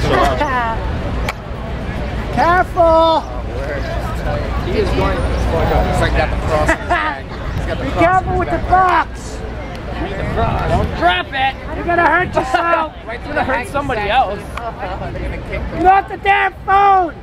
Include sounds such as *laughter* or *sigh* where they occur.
*laughs* Careful! He is going. It's like got the cross. *laughs* Be careful with the box! Don't drop it. You're gonna hurt yourself! Right It's gonna hurt somebody else. *laughs* Not the damn phone!